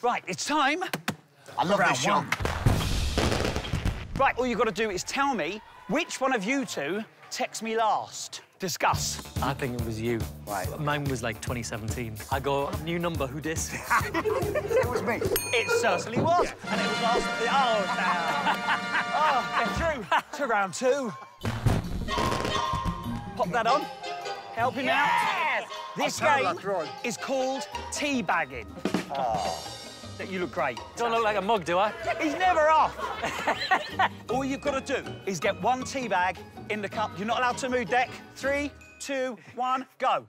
Right, it's time. I love Round this job. Right, all you've got to do is tell me which one of you two texts me last. Discuss. I think it was you. Right. Mine was like 2017. I go, new number, who dis? It was me. It certainly was. And it was last. Oh, damn. oh, they're through to round two. Pop that on. Help him out. This I'll game is called teabagging. Oh. That you look great. Don't look like a mug, do I? He's never off. All you've got to do is get one tea bag in the cup. You're not allowed to move Dec. Three, two, one, go.